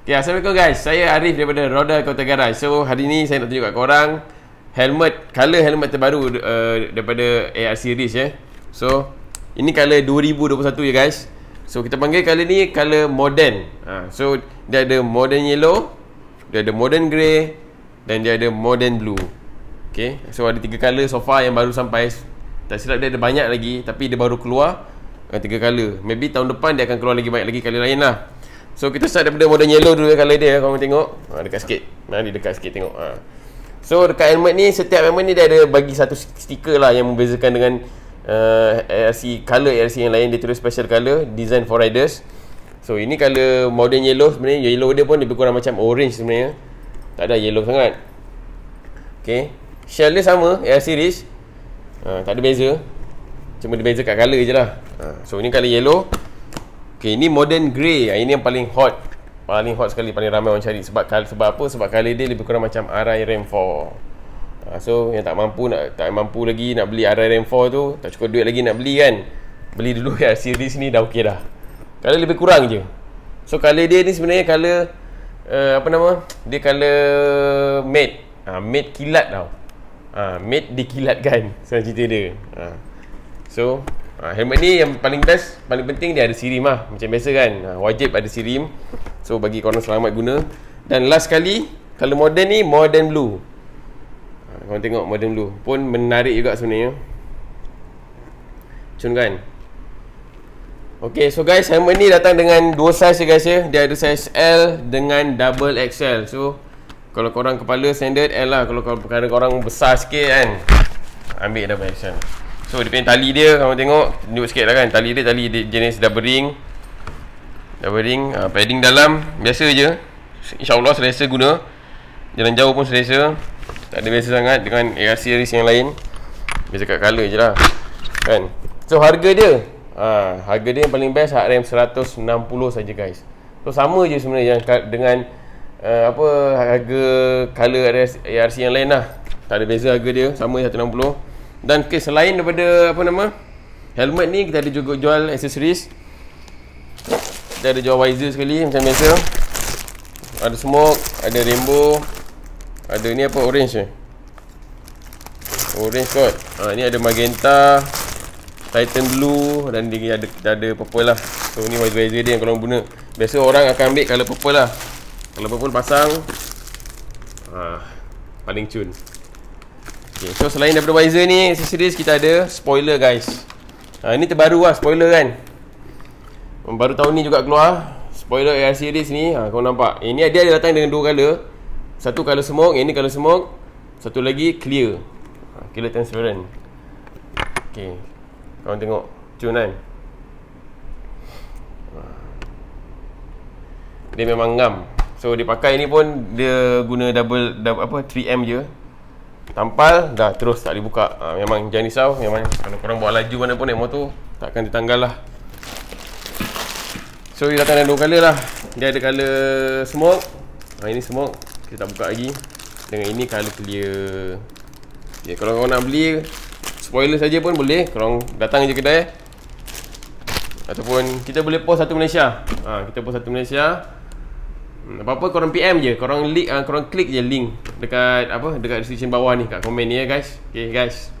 Okay, Assalamualaikum guys. Saya Arif daripada Roda Kota Garage. So, hari ni saya nak tunjuk kat korang helmet, color helmet terbaru uh, daripada AR series ya. So, ini color 2021 ya guys. So, kita panggil color ni color modern. Ha, so, dia ada modern yellow, dia ada modern grey dan dia ada modern blue. Okay, so ada tiga color so far yang baru sampai. Tak silap dia ada banyak lagi tapi dia baru keluar dengan tiga color. Maybe tahun depan dia akan keluar lagi banyak lagi color lain lah. So kita start daripada model yellow dulu color dia Korang tengok. Ha, Dekat sikit. Ha, Dia dekat sikit tengok ha. So dekat helmet ni Setiap helmet ni dia ada bagi satu stiker lah Yang membezakan dengan uh, ARC color ARC yang lain. Dia tulis special color Design for riders. So ini color modern yellow sebenarnya. Yellow dia pun lebih kurang macam orange sebenarnya. Tak ada yellow sangat. Okay. Shell dia sama AR series. Ha, Tak ada beza. Cuma dia beza kat color je lah. Ha, So ini color yellow Okay, ini modern grey. Ah, ini yang paling hot. Paling hot sekali, paling ramai orang cari. Sebab sebab apa? Sebab color dia lebih kurang macam RI RAM 4. Uh, so, yang tak mampu nak tak mampu lagi nak beli RI RAM 4 tu, tak cukup duit lagi nak beli kan. Beli dulu ya series ni dah okey dah. Color lebih kurang je. So, color dia ni sebenarnya color uh, apa nama? Dia color matte. Uh, matte kilat tau. Uh, matte dikilatkan. Senang cerita dia. Uh. So, Ha, helmet ni yang paling best, paling penting dia ada sirim lah. Macam biasa kan. Ha, wajib ada sirim. So bagi korang selamat guna. Dan last kali, kalau modern ni, modern blue. Ha, korang tengok modern blue. Pun menarik juga sebenarnya. Cun kan? Okay, so guys, helmet ni datang dengan dua size ya guys ya. Dia ada size L dengan double XL. So, kalau korang kepala standard L lah. Kalau korang, korang besar sikit kan, ambil double XL. So dia punya tali dia Kamu tengok Tunjuk sikit lah kan. Tali dia tali dia jenis double ring. Double ring ha, Padding dalam. Biasa je. InsyaAllah selesa guna. Jalan jauh pun selesa. Tak ada biasa sangat Dengan AR series yang lain. Biasa kat colour je lah. Kan? So harga dia. Ha, Harga dia yang paling best RM 160 saja guys. So sama je sebenarnya yang Dengan uh, Apa Harga Colour ARC yang lain lah. Tak ada beza harga dia. Sama 160 dan okay, selain daripada apa nama helmet ni kita ada juga jual accessories. Kita ada jual visor sekali macam biasa. Ada smoke, ada rainbow. Ada ni apa orange ni. Orange kot. Ha ni ada magenta, Titan blue dan dia ada ada purple lah. So ni visor visor dia yang kalau guna. Biasa orang akan ambil color purple lah. Kalau purple pasang ha, paling cun. Okay, so selain daripada visor ni, accessories kita ada spoiler guys. Ha, ini terbaru lah spoiler kan. Baru tahun ni juga keluar. Spoiler AR series ni, ha, kau nampak. Ini dia ada datang dengan dua color. Satu color smoke, ini color smoke. Satu lagi clear. Ha, clear transparent. Okay, kau tengok. Cun kan. Dia memang ngam. So dia pakai ni pun dia guna double, double apa 3M je tampal dah terus tak dibuka ha, memang jangan risau memang kalau korang bawa laju mana pun naik motor takkan ditanggal lah. So dia datang ada dua color lah. Dia ada color smoke. Ha, ini smoke kita tak buka lagi. Dengan ini color clear. Okay, kalau korang nak beli spoiler saja pun boleh. Korang datang je kedai. Ataupun kita boleh post satu Malaysia. Ha, kita post satu Malaysia apa-apa korang PM je. Korang link uh, korang klik je link Dekat apa Dekat description bawah ni Kat komen ni ya guys. Okay guys